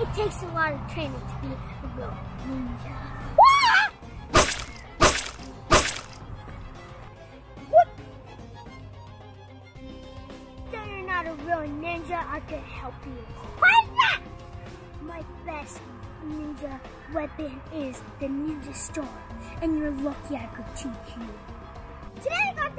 It takes a lot of training to be a real ninja. What? Though you're not a real ninja, I can help you. My best ninja weapon is the ninja star, and you're lucky I could teach you. Today I got